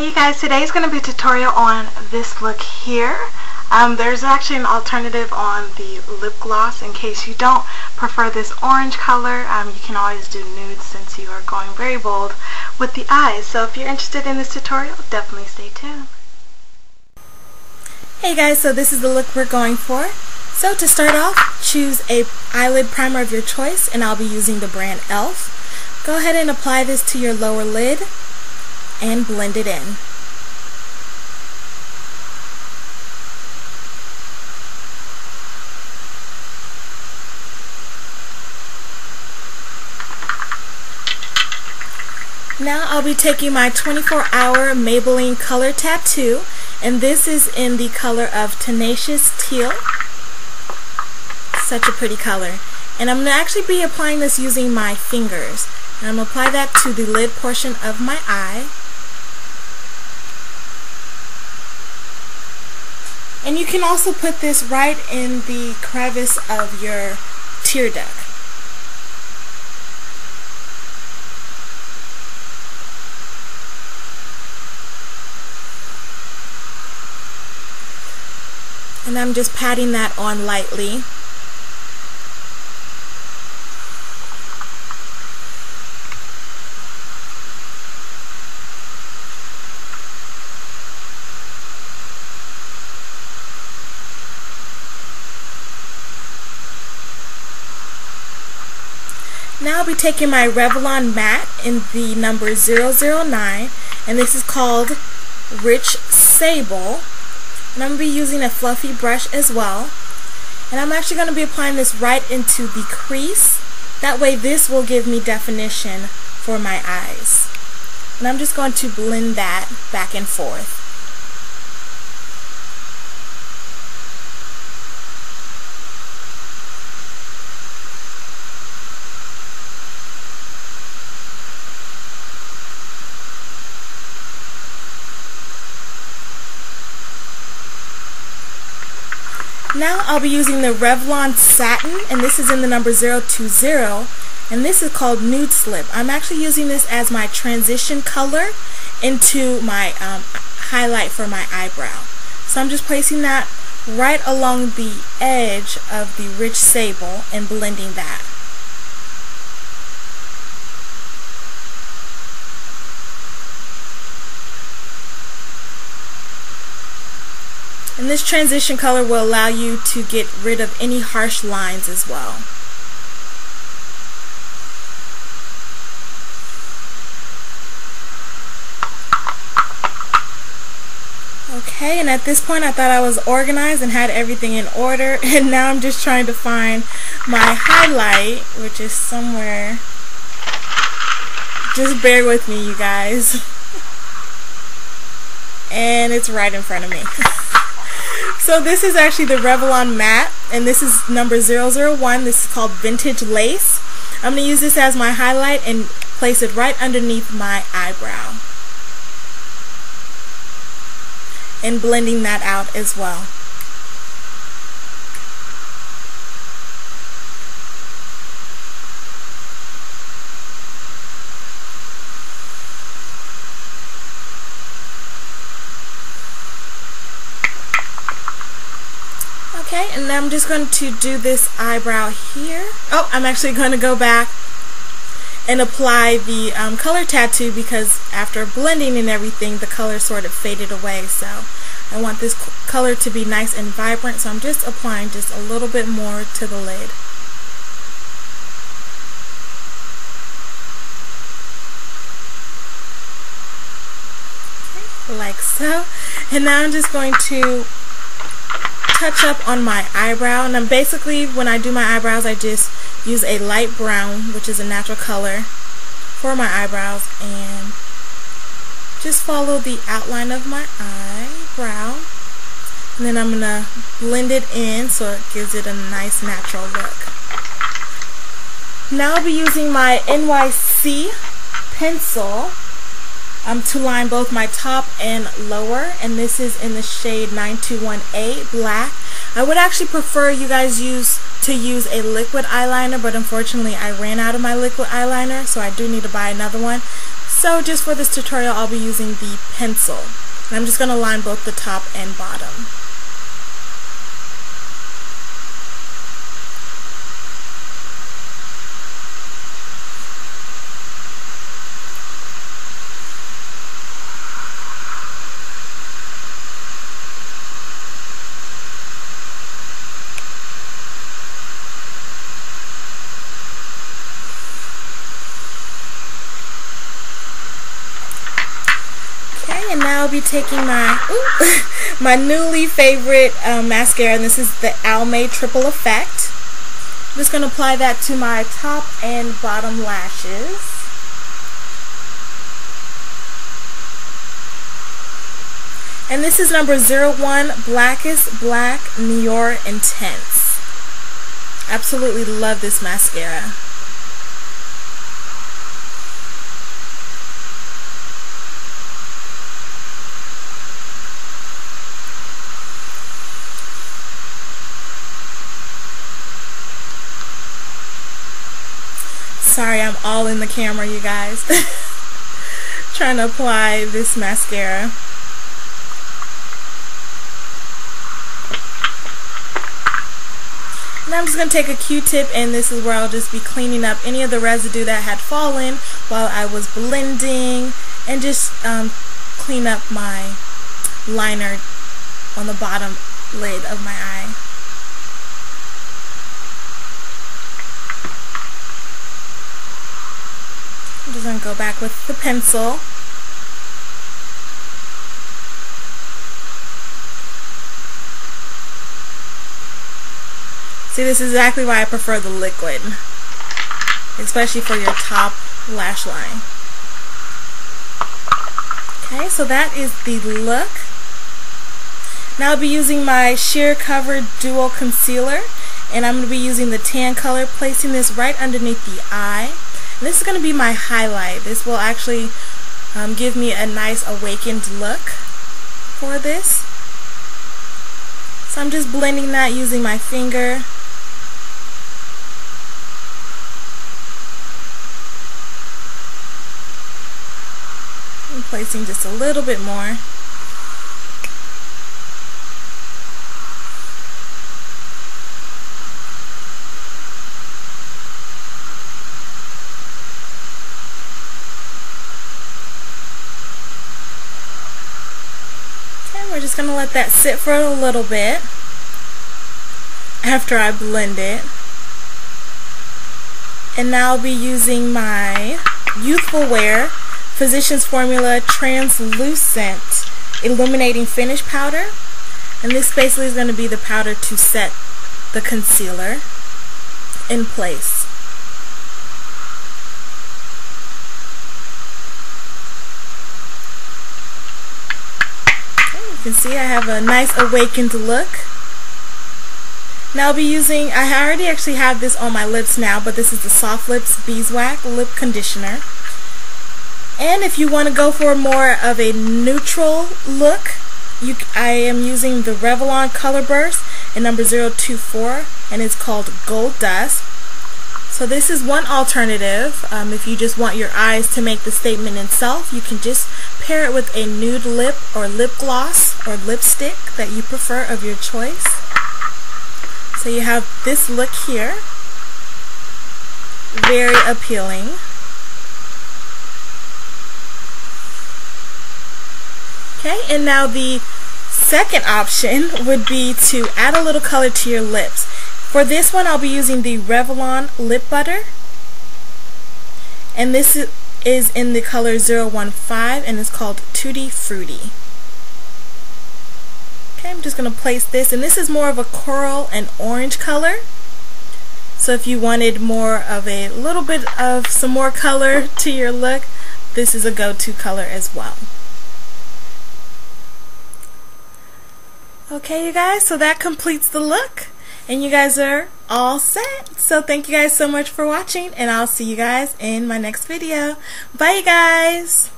Hey guys, today is going to be a tutorial on this look here. Um, there's actually an alternative on the lip gloss in case you don't prefer this orange color. Um, you can always do nude since you are going very bold with the eyes. So if you're interested in this tutorial, definitely stay tuned. Hey guys, so this is the look we're going for. So to start off, choose a eyelid primer of your choice and I'll be using the brand e.l.f. Go ahead and apply this to your lower lid and blend it in. Now I'll be taking my 24 hour Maybelline color tattoo and this is in the color of Tenacious Teal. Such a pretty color. And I'm going to actually be applying this using my fingers. And I'm going to apply that to the lid portion of my eye. And you can also put this right in the crevice of your tear duct. And I'm just patting that on lightly. Now I'll be taking my Revlon matte in the number 009 and this is called Rich Sable. And I'm going to be using a fluffy brush as well. And I'm actually going to be applying this right into the crease. That way this will give me definition for my eyes. And I'm just going to blend that back and forth Now I'll be using the Revlon Satin, and this is in the number 020, and this is called Nude Slip. I'm actually using this as my transition color into my um, highlight for my eyebrow. So I'm just placing that right along the edge of the Rich Sable and blending that. And this transition color will allow you to get rid of any harsh lines as well. Okay, and at this point I thought I was organized and had everything in order, and now I'm just trying to find my highlight, which is somewhere. Just bear with me, you guys. and it's right in front of me. So this is actually the Revlon matte, and this is number 001. This is called Vintage Lace. I'm going to use this as my highlight and place it right underneath my eyebrow. And blending that out as well. Okay, I'm just going to do this eyebrow here. Oh, I'm actually going to go back and apply the um, color tattoo because after blending and everything, the color sort of faded away. So I want this color to be nice and vibrant, so I'm just applying just a little bit more to the lid. Like so. And now I'm just going to touch up on my eyebrow. And I'm basically when I do my eyebrows I just use a light brown which is a natural color for my eyebrows and just follow the outline of my eyebrow. And then I'm gonna blend it in so it gives it a nice natural look. Now I'll be using my NYC pencil um, to line both my top and lower and this is in the shade 921A black. I would actually prefer you guys use to use a liquid eyeliner but unfortunately I ran out of my liquid eyeliner so I do need to buy another one. So just for this tutorial, I'll be using the pencil. And I'm just going to line both the top and bottom. and now I'll be taking my my newly favorite um, mascara, and this is the Almay Triple Effect. I'm just going to apply that to my top and bottom lashes. And this is number 01 Blackest Black Noir Intense. Absolutely love this mascara. Sorry, I'm all in the camera, you guys. Trying to apply this mascara. And I'm just going to take a Q-tip and this is where I'll just be cleaning up any of the residue that had fallen while I was blending and just um, clean up my liner on the bottom lid of my eye. To go back with the pencil. See, this is exactly why I prefer the liquid, especially for your top lash line. Okay, so that is the look. Now I'll be using my Sheer Cover Dual Concealer, and I'm going to be using the tan color, placing this right underneath the eye. This is going to be my highlight. This will actually um, give me a nice awakened look for this. So I'm just blending that using my finger. I'm placing just a little bit more. we're just going to let that sit for a little bit after I blend it. And now I'll be using my Youthful Wear Physicians Formula Translucent Illuminating Finish Powder. And this basically is going to be the powder to set the concealer in place. You can see I have a nice awakened look. Now I'll be using, I already actually have this on my lips now, but this is the Soft Lips Beeswax Lip Conditioner. And if you want to go for more of a neutral look, you, I am using the Revlon Color Burst in number 024, and it's called Gold Dust. So this is one alternative. Um, if you just want your eyes to make the statement itself, you can just pair it with a nude lip or lip gloss or lipstick that you prefer of your choice. So you have this look here. Very appealing. Okay, and now the second option would be to add a little color to your lips. For this one, I'll be using the Revlon Lip Butter. And this is in the color 015 and it's called Tutti Frutti. Okay, I'm just going to place this. And this is more of a coral and orange color. So if you wanted more of a little bit of some more color to your look, this is a go-to color as well. Okay, you guys, so that completes the look. And you guys are all set. So thank you guys so much for watching and I'll see you guys in my next video. Bye you guys!